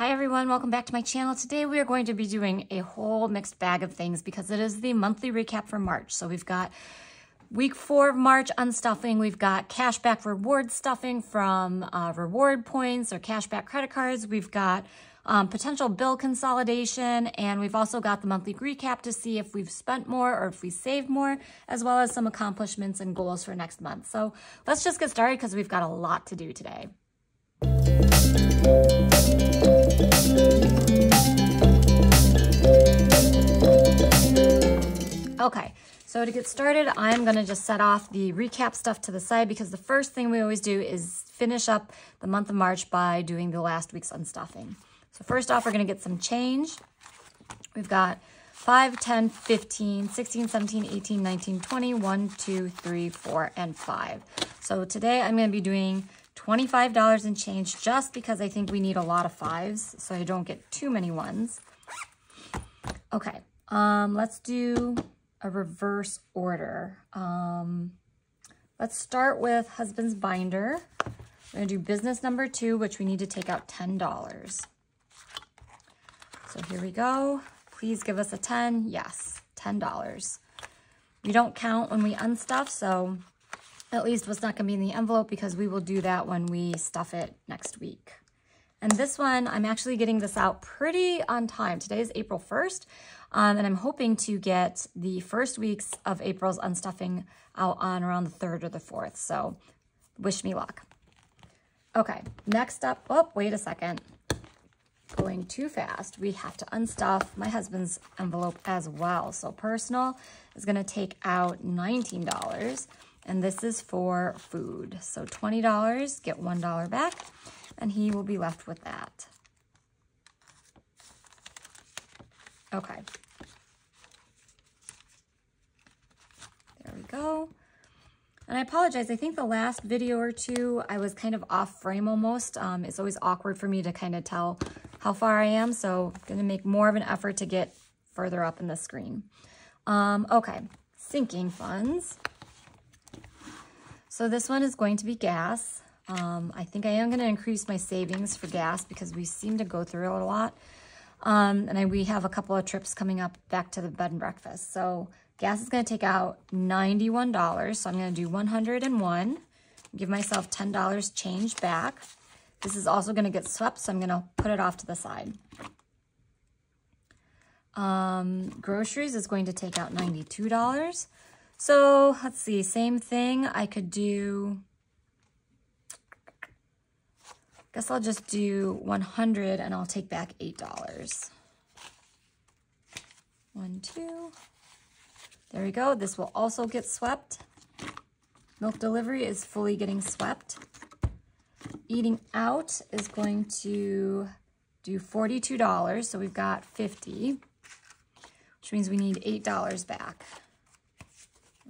Hi everyone, welcome back to my channel. Today we are going to be doing a whole mixed bag of things because it is the monthly recap for March. So we've got week four of March unstuffing. We've got cashback reward stuffing from uh, reward points or cashback credit cards. We've got um, potential bill consolidation, and we've also got the monthly recap to see if we've spent more or if we saved more, as well as some accomplishments and goals for next month. So let's just get started because we've got a lot to do today. Okay, so to get started, I'm gonna just set off the recap stuff to the side because the first thing we always do is finish up the month of March by doing the last week's unstuffing. So first off, we're gonna get some change. We've got 5, 10, 15, 16, 17, 18, 19, 20, 1, 2, 3, 4, and 5. So today I'm gonna be doing $25 in change just because I think we need a lot of fives so I don't get too many ones. Okay, um, let's do a reverse order. Um, let's start with husband's binder. We're gonna do business number two, which we need to take out $10. So here we go. Please give us a 10. Yes, $10. We don't count when we unstuff, so at least what's not gonna be in the envelope because we will do that when we stuff it next week. And this one, I'm actually getting this out pretty on time. Today is April 1st, um, and I'm hoping to get the first weeks of April's unstuffing out on around the 3rd or the 4th. So wish me luck. Okay, next up, oh, wait a second. Going too fast. We have to unstuff my husband's envelope as well. So personal is gonna take out $19 and this is for food. So $20, get $1 back, and he will be left with that. Okay. There we go. And I apologize, I think the last video or two, I was kind of off frame almost. Um, it's always awkward for me to kind of tell how far I am, so I'm gonna make more of an effort to get further up in the screen. Um, okay, sinking funds. So this one is going to be gas. Um, I think I am going to increase my savings for gas because we seem to go through it a lot. Um, and I, we have a couple of trips coming up back to the bed and breakfast. So gas is going to take out $91. So I'm going to do 101 give myself $10 change back. This is also going to get swept, so I'm going to put it off to the side. Um, groceries is going to take out $92. So let's see, same thing. I could do, I guess I'll just do 100 and I'll take back $8. One, two. There we go. This will also get swept. Milk delivery is fully getting swept. Eating out is going to do $42. So we've got 50, which means we need $8 back.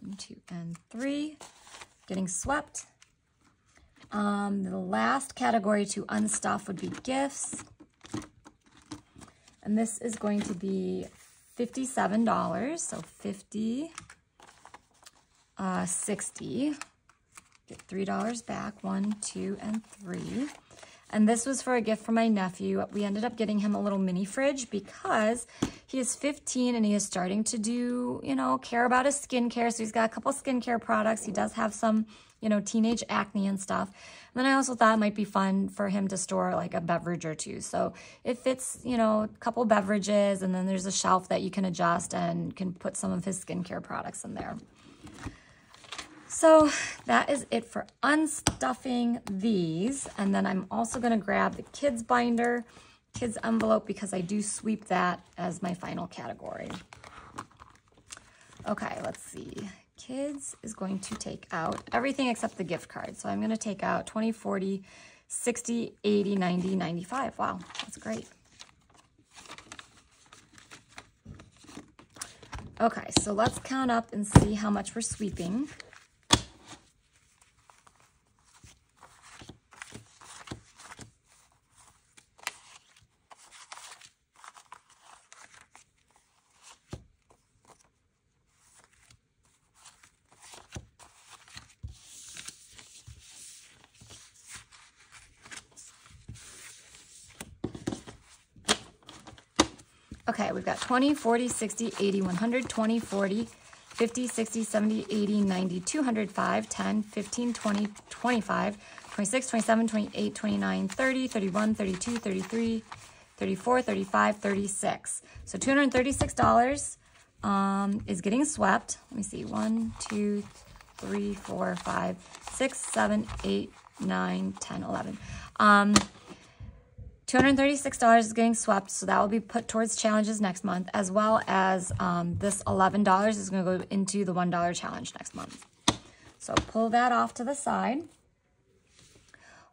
One, two, and three. Getting swept. Um, the last category to unstuff would be gifts. And this is going to be $57. So 50, uh, 60. Get $3 back. One, two, and three. And this was for a gift from my nephew. We ended up getting him a little mini fridge because he is 15 and he is starting to do, you know, care about his skincare. So he's got a couple skincare products. He does have some, you know, teenage acne and stuff. And then I also thought it might be fun for him to store like a beverage or two. So it fits, you know, a couple beverages and then there's a shelf that you can adjust and can put some of his skincare products in there. So that is it for unstuffing these. And then I'm also gonna grab the kids binder, kids envelope, because I do sweep that as my final category. Okay, let's see. Kids is going to take out everything except the gift card. So I'm gonna take out 20, 40, 60, 80, 90, 95. Wow, that's great. Okay, so let's count up and see how much we're sweeping. Okay, we've got 20, 40, 60, 80, 100, 20, 40, 50, 60, 70, 80, 90, 200, 5, 10, 15, 20, 25, 26, 27, 28, 29, 30, 31, 32, 33, 34, 35, 36. So $236 um, is getting swept. Let me see. 1, 2, 3, 4, 5, 6, 7, 8, 9, 10, 11. Um, $236 is getting swept, so that will be put towards challenges next month, as well as um, this $11 is going to go into the $1 challenge next month. So pull that off to the side.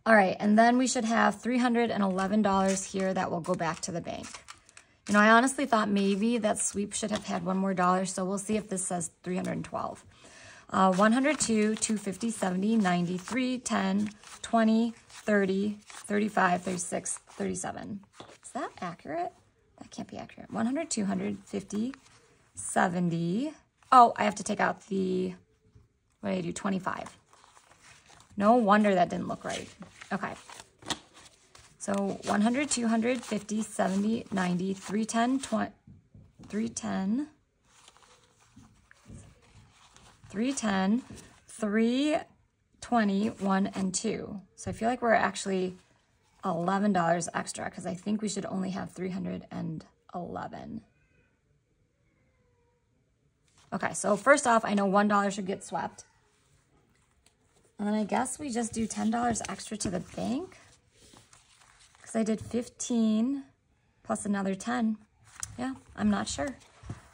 All right, and then we should have $311 here that will go back to the bank. You know, I honestly thought maybe that sweep should have had one more dollar, so we'll see if this says 312. Uh, 102, 250, 70, 90, 3, 10, 20, 30, 35, 36, 37. Is that accurate? That can't be accurate. 100, 250, 70. Oh, I have to take out the, what did I do, 25. No wonder that didn't look right. Okay. So 100, 250, 70, 90, 310, 20, 310, 310, 320, 1, and 2. So I feel like we're actually $11 extra because I think we should only have 311. Okay, so first off, I know $1 should get swept. And then I guess we just do $10 extra to the bank. Because I did 15 plus another 10. Yeah, I'm not sure.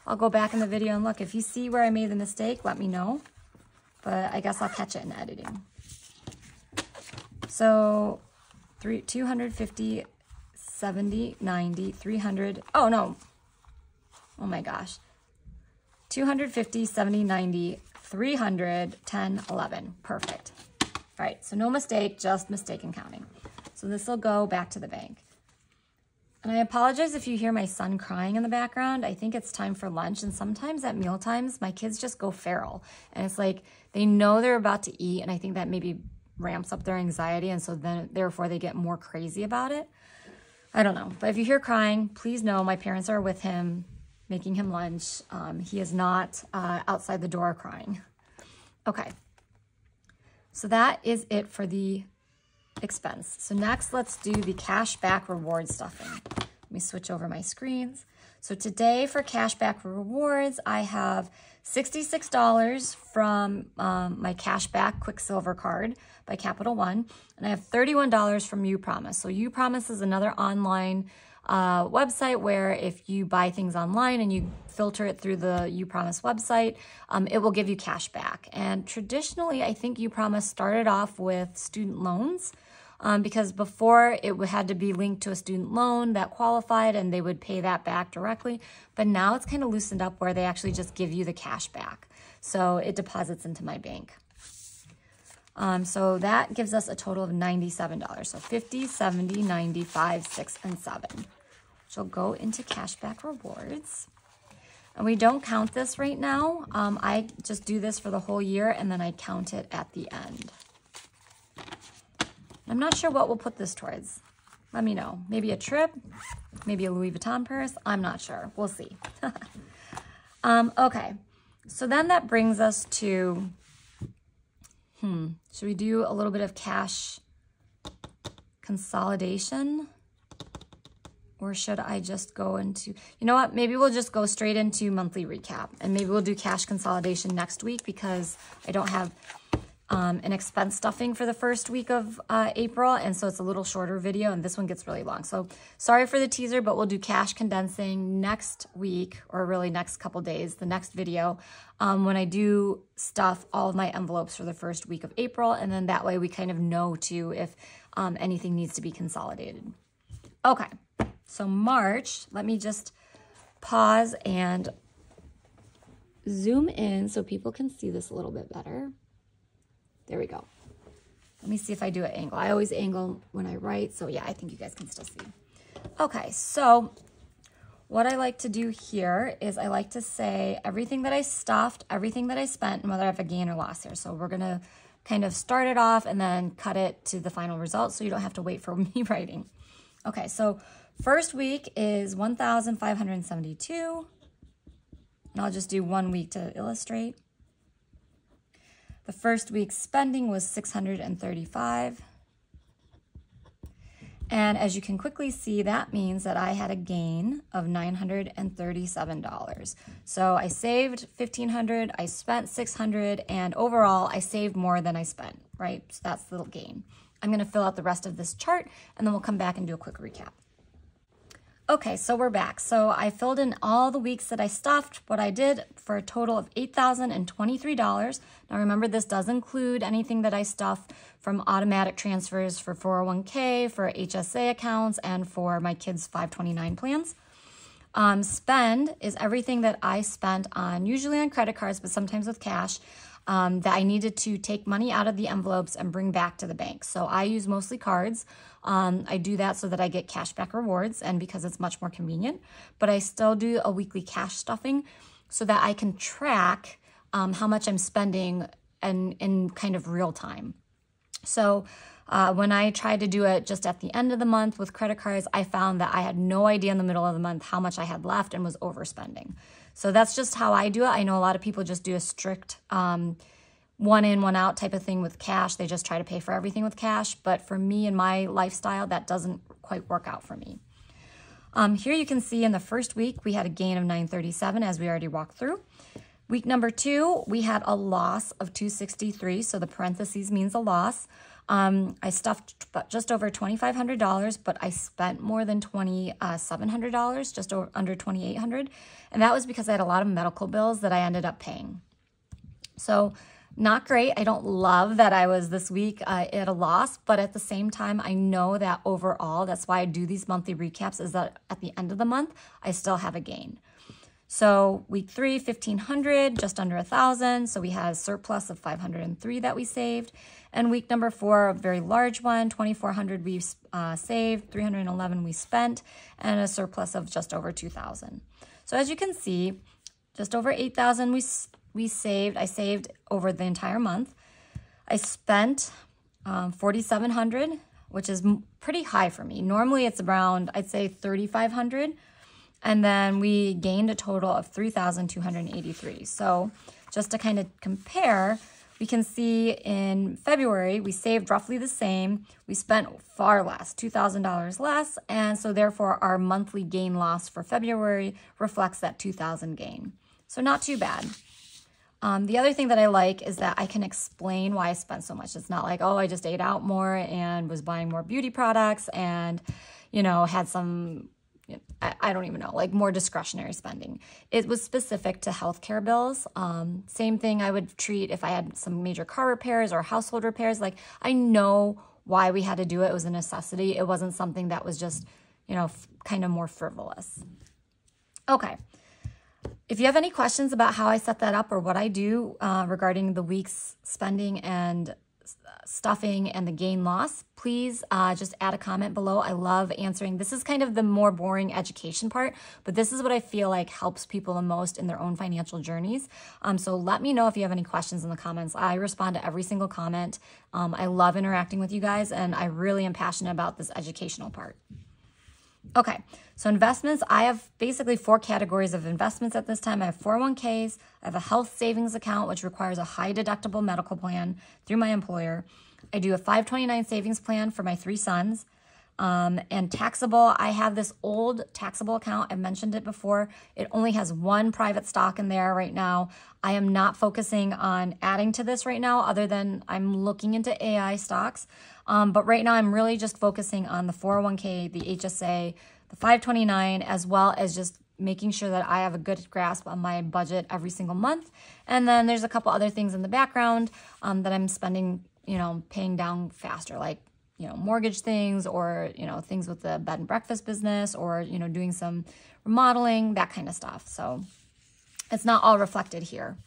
I'll go back in the video and look. If you see where I made the mistake, let me know. But I guess I'll catch it in editing. So three, 250, 70, 90, 300. Oh, no. Oh, my gosh. 250, 70, 90, 300, 10, 11. Perfect. All right, so no mistake, just mistaken counting. So this will go back to the bank. And I apologize if you hear my son crying in the background. I think it's time for lunch. And sometimes at meal times, my kids just go feral. And it's like they know they're about to eat. And I think that maybe ramps up their anxiety. And so then, therefore, they get more crazy about it. I don't know. But if you hear crying, please know my parents are with him, making him lunch. Um, he is not uh, outside the door crying. Okay. So that is it for the expense. So next, let's do the cashback reward stuffing. Let me switch over my screens. So today for cashback rewards, I have $66 from um, my cashback Quicksilver card by Capital One, and I have $31 from Upromise. So Upromise is another online uh, website where if you buy things online and you filter it through the Upromise website, um, it will give you cash back. And traditionally, I think Upromise started off with student loans um, because before it had to be linked to a student loan that qualified and they would pay that back directly. But now it's kind of loosened up where they actually just give you the cash back. So it deposits into my bank. Um, so that gives us a total of $97. So 50, 70, 95, 6, and 7. Will go into cashback rewards. And we don't count this right now. Um, I just do this for the whole year and then I count it at the end. I'm not sure what we'll put this towards. Let me know. Maybe a trip, maybe a Louis Vuitton purse. I'm not sure. We'll see. um, okay, so then that brings us to, hmm, should we do a little bit of cash consolidation? Or should I just go into, you know what, maybe we'll just go straight into monthly recap. And maybe we'll do cash consolidation next week because I don't have um, an expense stuffing for the first week of uh, April. And so it's a little shorter video and this one gets really long. So sorry for the teaser, but we'll do cash condensing next week or really next couple days, the next video, um, when I do stuff all of my envelopes for the first week of April. And then that way we kind of know too if um, anything needs to be consolidated. Okay, so March, let me just pause and zoom in so people can see this a little bit better. There we go. Let me see if I do an angle. I always angle when I write, so yeah, I think you guys can still see. Okay, so what I like to do here is I like to say everything that I stuffed, everything that I spent, and whether I have a gain or loss here. So we're gonna kind of start it off and then cut it to the final result so you don't have to wait for me writing. Okay, so first week is 1,572. And I'll just do one week to illustrate. The first week's spending was 635. And as you can quickly see, that means that I had a gain of $937. So I saved 1500, I spent 600, and overall I saved more than I spent, right? So that's the little gain. I'm gonna fill out the rest of this chart and then we'll come back and do a quick recap. Okay, so we're back. So I filled in all the weeks that I stuffed, what I did for a total of $8,023. Now remember, this does include anything that I stuff from automatic transfers for 401k, for HSA accounts, and for my kids' 529 plans. Um, spend is everything that I spent on, usually on credit cards, but sometimes with cash, um, that I needed to take money out of the envelopes and bring back to the bank. So I use mostly cards. Um, I do that so that I get cashback rewards and because it's much more convenient. But I still do a weekly cash stuffing so that I can track um, how much I'm spending and in kind of real time. So uh, when I tried to do it just at the end of the month with credit cards, I found that I had no idea in the middle of the month how much I had left and was overspending. So that's just how I do it. I know a lot of people just do a strict um, one in, one out type of thing with cash. They just try to pay for everything with cash. But for me and my lifestyle, that doesn't quite work out for me. Um, here you can see in the first week, we had a gain of 937 as we already walked through. Week number two, we had a loss of 263. So the parentheses means a loss. Um, I stuffed just over $2,500, but I spent more than $2,700, just over, under 2,800. And that was because I had a lot of medical bills that I ended up paying. So not great. I don't love that I was this week uh, at a loss, but at the same time, I know that overall, that's why I do these monthly recaps, is that at the end of the month, I still have a gain. So week three, 1500, just under a thousand. So we had a surplus of 503 that we saved. And week number four, a very large one, 2400 we uh, saved, 311 we spent, and a surplus of just over 2000. So as you can see, just over 8,000 we, we saved. I saved over the entire month. I spent um, 4,700, which is pretty high for me. Normally it's around, I'd say 3,500. And then we gained a total of 3,283. So just to kind of compare, we can see in February, we saved roughly the same. We spent far less, $2,000 less. And so therefore our monthly gain loss for February reflects that 2,000 gain. So not too bad. Um, the other thing that I like is that I can explain why I spent so much. It's not like, oh, I just ate out more and was buying more beauty products and, you know, had some I, don't even know, like more discretionary spending. It was specific to healthcare bills. Um, same thing I would treat if I had some major car repairs or household repairs. Like I know why we had to do it. It was a necessity. It wasn't something that was just, you know, kind of more frivolous. Okay. If you have any questions about how I set that up or what I do uh, regarding the week's spending and stuffing and the gain loss, please uh, just add a comment below. I love answering. This is kind of the more boring education part, but this is what I feel like helps people the most in their own financial journeys. Um, so let me know if you have any questions in the comments. I respond to every single comment. Um, I love interacting with you guys, and I really am passionate about this educational part. Okay, so investments, I have basically four categories of investments at this time. I have 401ks, I have a health savings account, which requires a high deductible medical plan through my employer. I do a 529 savings plan for my three sons. Um, and taxable, I have this old taxable account. I've mentioned it before. It only has one private stock in there right now. I am not focusing on adding to this right now, other than I'm looking into AI stocks. Um, but right now, I'm really just focusing on the 401k, the HSA, the 529, as well as just making sure that I have a good grasp on my budget every single month. And then there's a couple other things in the background um, that I'm spending, you know, paying down faster, like you know, mortgage things or, you know, things with the bed and breakfast business or, you know, doing some remodeling, that kind of stuff. So it's not all reflected here.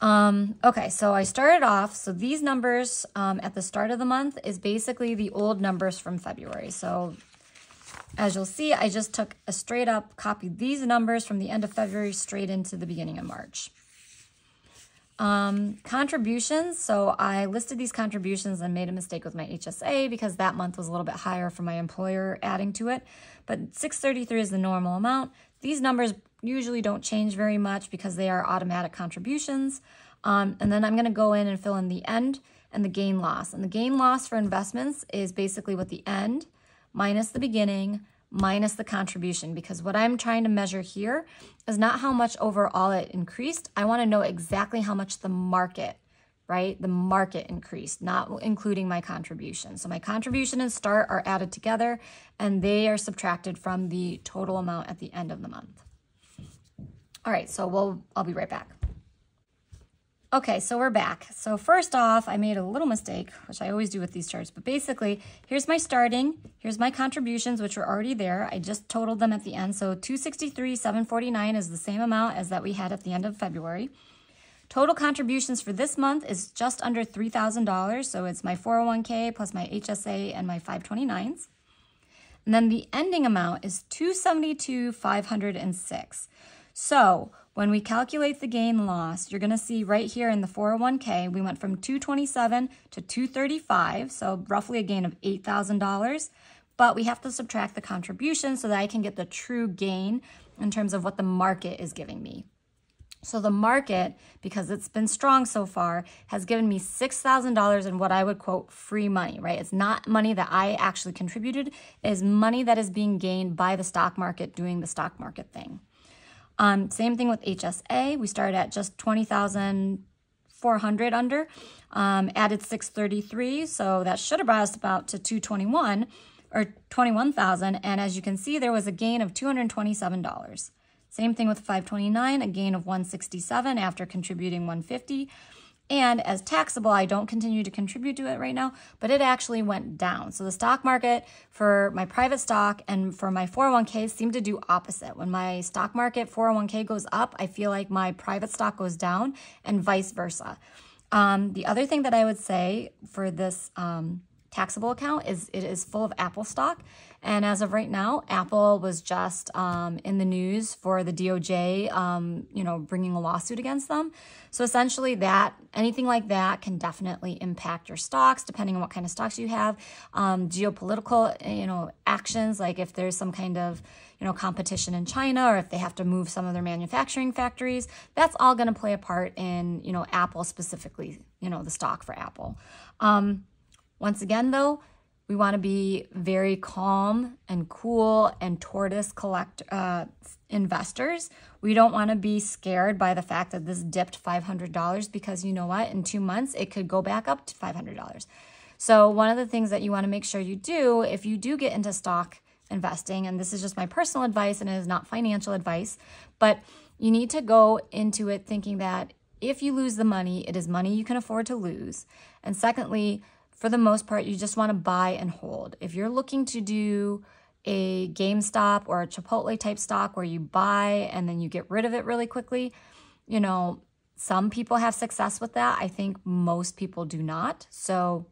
Um, okay, so I started off, so these numbers um, at the start of the month is basically the old numbers from February. So as you'll see, I just took a straight up, copied these numbers from the end of February straight into the beginning of March. Um, contributions. So I listed these contributions and made a mistake with my HSA because that month was a little bit higher for my employer adding to it. But 633 is the normal amount. These numbers usually don't change very much because they are automatic contributions. Um, and then I'm going to go in and fill in the end and the gain loss. And the gain loss for investments is basically what the end minus the beginning minus the contribution because what I'm trying to measure here is not how much overall it increased. I want to know exactly how much the market, right? The market increased, not including my contribution. So my contribution and start are added together and they are subtracted from the total amount at the end of the month. All right, so we'll I'll be right back. Okay, so we're back. So first off, I made a little mistake, which I always do with these charts, but basically, here's my starting, here's my contributions, which were already there. I just totaled them at the end. So 263, 749 is the same amount as that we had at the end of February. Total contributions for this month is just under $3,000. So it's my 401k plus my HSA and my 529s. And then the ending amount is 272, 506. So when we calculate the gain loss, you're going to see right here in the 401k, we went from 227 to 235, so roughly a gain of $8,000. But we have to subtract the contribution so that I can get the true gain in terms of what the market is giving me. So the market, because it's been strong so far, has given me $6,000 in what I would quote free money, right? It's not money that I actually contributed. It is money that is being gained by the stock market doing the stock market thing. Um, same thing with HSA. We started at just 20,400 under, um, added 633. So that should have brought us about to 221 or 21,000. And as you can see, there was a gain of $227. Same thing with 529, a gain of 167 after contributing 150. And as taxable, I don't continue to contribute to it right now, but it actually went down. So the stock market for my private stock and for my 401k seem to do opposite. When my stock market 401k goes up, I feel like my private stock goes down and vice versa. Um, the other thing that I would say for this um, taxable account is it is full of Apple stock. And as of right now, Apple was just um, in the news for the DOJ, um, you know, bringing a lawsuit against them. So essentially, that anything like that can definitely impact your stocks, depending on what kind of stocks you have. Um, geopolitical, you know, actions like if there's some kind of you know competition in China or if they have to move some of their manufacturing factories, that's all going to play a part in you know Apple specifically, you know, the stock for Apple. Um, once again, though, we want to be very calm and cool and tortoise collect uh, investors. We don't want to be scared by the fact that this dipped $500 because you know what? In two months, it could go back up to $500. So, one of the things that you want to make sure you do if you do get into stock investing, and this is just my personal advice and it is not financial advice, but you need to go into it thinking that if you lose the money, it is money you can afford to lose. And secondly, for the most part, you just want to buy and hold. If you're looking to do a GameStop or a Chipotle type stock where you buy and then you get rid of it really quickly, you know, some people have success with that. I think most people do not. So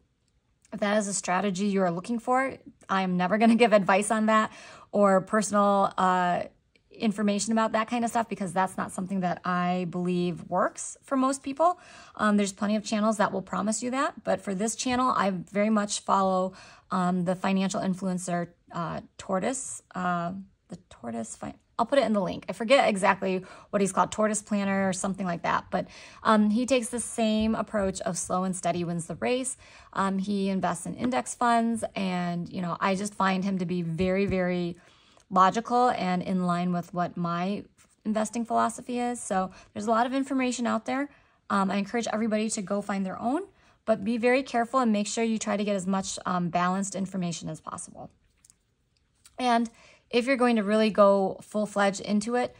if that is a strategy you are looking for, I'm never going to give advice on that or personal uh, information about that kind of stuff because that's not something that I believe works for most people. Um, there's plenty of channels that will promise you that, but for this channel, I very much follow um, the financial influencer uh, Tortoise, uh, the Tortoise. I'll put it in the link. I forget exactly what he's called, Tortoise Planner or something like that. But um, he takes the same approach of slow and steady wins the race. Um, he invests in index funds, and you know, I just find him to be very, very logical and in line with what my investing philosophy is. So there's a lot of information out there. Um, I encourage everybody to go find their own, but be very careful and make sure you try to get as much um, balanced information as possible. And if you're going to really go full fledged into it,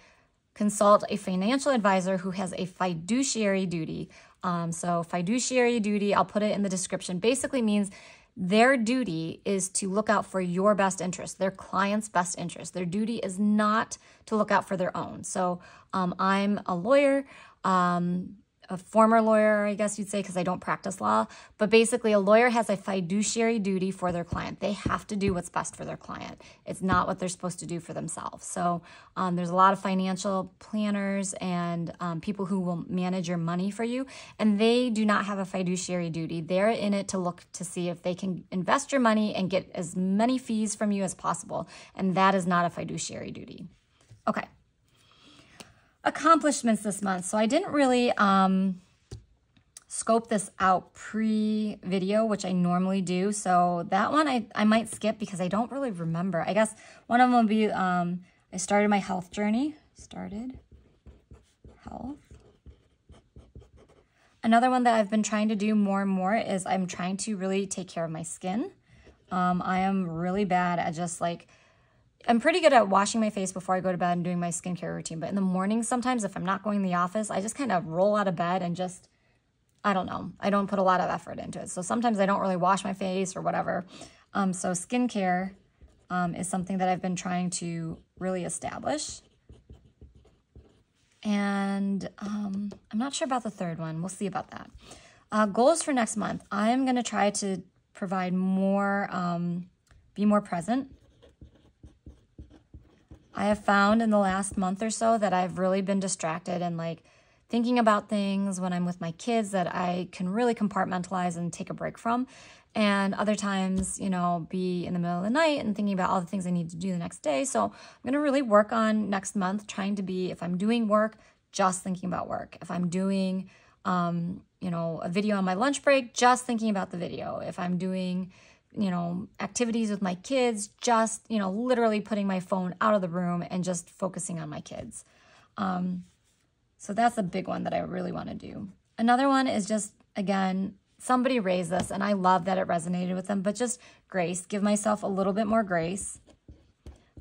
consult a financial advisor who has a fiduciary duty. Um, so, fiduciary duty, I'll put it in the description, basically means their duty is to look out for your best interest, their client's best interest. Their duty is not to look out for their own. So um, I'm a lawyer. Um, a former lawyer, I guess you'd say, because I don't practice law. But basically, a lawyer has a fiduciary duty for their client. They have to do what's best for their client. It's not what they're supposed to do for themselves. So um, there's a lot of financial planners and um, people who will manage your money for you, and they do not have a fiduciary duty. They're in it to look to see if they can invest your money and get as many fees from you as possible. And that is not a fiduciary duty. Okay accomplishments this month. So I didn't really um, scope this out pre-video, which I normally do. So that one I, I might skip because I don't really remember. I guess one of them would be um, I started my health journey. Started health. Another one that I've been trying to do more and more is I'm trying to really take care of my skin. Um, I am really bad at just like I'm pretty good at washing my face before I go to bed and doing my skincare routine. But in the morning, sometimes if I'm not going to the office, I just kind of roll out of bed and just, I don't know, I don't put a lot of effort into it. So sometimes I don't really wash my face or whatever. Um, so skincare um, is something that I've been trying to really establish. And um, I'm not sure about the third one. We'll see about that. Uh, goals for next month. I'm going to try to provide more, um, be more present I have found in the last month or so that I've really been distracted and like thinking about things when I'm with my kids that I can really compartmentalize and take a break from. And other times, you know, be in the middle of the night and thinking about all the things I need to do the next day. So I'm going to really work on next month trying to be, if I'm doing work, just thinking about work. If I'm doing, um, you know, a video on my lunch break, just thinking about the video. If I'm doing, you know, activities with my kids, just, you know, literally putting my phone out of the room and just focusing on my kids. Um, so that's a big one that I really want to do. Another one is just, again, somebody raised this and I love that it resonated with them, but just grace, give myself a little bit more grace.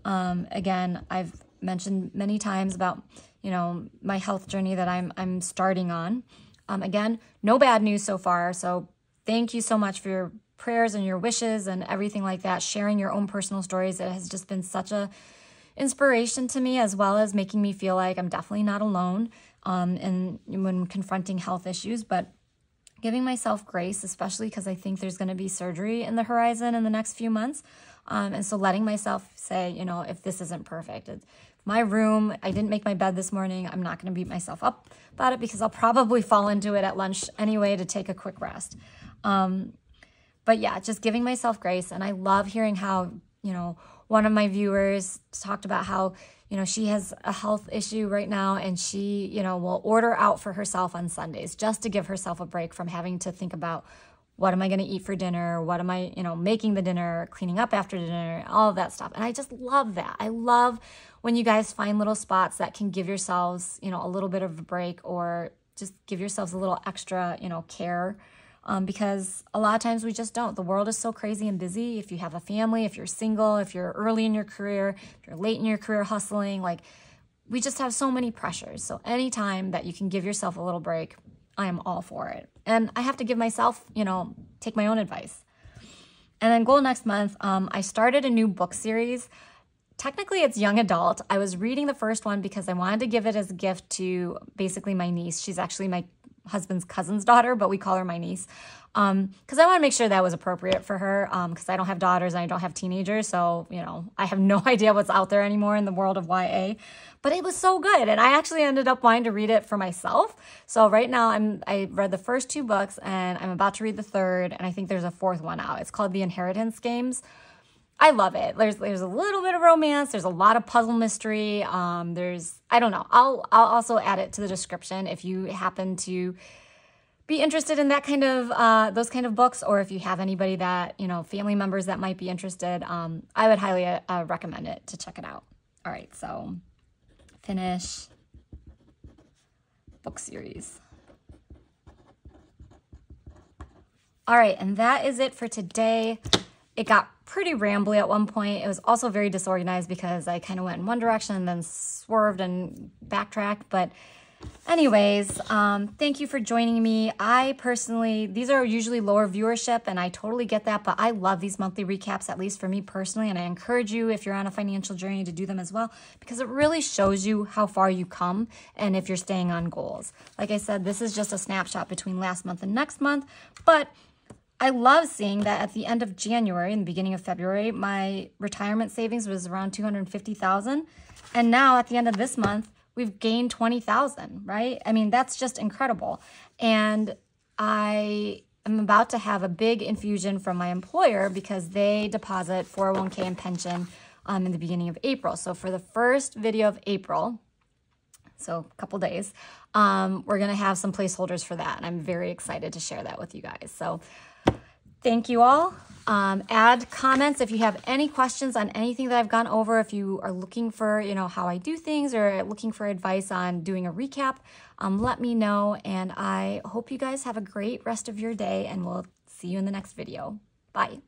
Um, again, I've mentioned many times about, you know, my health journey that I'm, I'm starting on. Um, again, no bad news so far. So thank you so much for your prayers and your wishes and everything like that, sharing your own personal stories. It has just been such a inspiration to me as well as making me feel like I'm definitely not alone um, in when confronting health issues, but giving myself grace, especially because I think there's going to be surgery in the horizon in the next few months. Um, and so letting myself say, you know, if this isn't perfect, it's my room, I didn't make my bed this morning. I'm not going to beat myself up about it because I'll probably fall into it at lunch anyway to take a quick rest. Um, but yeah, just giving myself grace. And I love hearing how, you know, one of my viewers talked about how, you know, she has a health issue right now and she, you know, will order out for herself on Sundays just to give herself a break from having to think about what am I going to eat for dinner? What am I, you know, making the dinner, cleaning up after dinner, all of that stuff. And I just love that. I love when you guys find little spots that can give yourselves, you know, a little bit of a break or just give yourselves a little extra, you know, care um, because a lot of times we just don't. The world is so crazy and busy. If you have a family, if you're single, if you're early in your career, if you're late in your career hustling, like we just have so many pressures. So anytime that you can give yourself a little break, I am all for it. And I have to give myself, you know, take my own advice. And then goal next month, um, I started a new book series. Technically, it's young adult. I was reading the first one because I wanted to give it as a gift to basically my niece. She's actually my husband's cousin's daughter, but we call her my niece. Um, cause I want to make sure that was appropriate for her. Um, cause I don't have daughters and I don't have teenagers. So, you know, I have no idea what's out there anymore in the world of YA, but it was so good. And I actually ended up wanting to read it for myself. So right now I'm, I read the first two books and I'm about to read the third. And I think there's a fourth one out. It's called The Inheritance Games. I love it. There's there's a little bit of romance. There's a lot of puzzle mystery. Um, there's I don't know. I'll I'll also add it to the description if you happen to be interested in that kind of uh, those kind of books, or if you have anybody that you know family members that might be interested. Um, I would highly uh, recommend it to check it out. All right, so finish book series. All right, and that is it for today. It got pretty rambly at one point. It was also very disorganized because I kind of went in one direction and then swerved and backtracked. But Anyways, um, thank you for joining me. I personally, these are usually lower viewership, and I totally get that, but I love these monthly recaps, at least for me personally, and I encourage you, if you're on a financial journey, to do them as well, because it really shows you how far you come and if you're staying on goals. Like I said, this is just a snapshot between last month and next month, but I love seeing that at the end of January and the beginning of February, my retirement savings was around 250,000. And now at the end of this month, we've gained 20,000, right? I mean, that's just incredible. And I am about to have a big infusion from my employer because they deposit 401k and pension um, in the beginning of April. So for the first video of April, so a couple days, um, we're going to have some placeholders for that. And I'm very excited to share that with you guys. So thank you all. Um, add comments if you have any questions on anything that I've gone over. If you are looking for, you know, how I do things or looking for advice on doing a recap, um, let me know. And I hope you guys have a great rest of your day and we'll see you in the next video. Bye.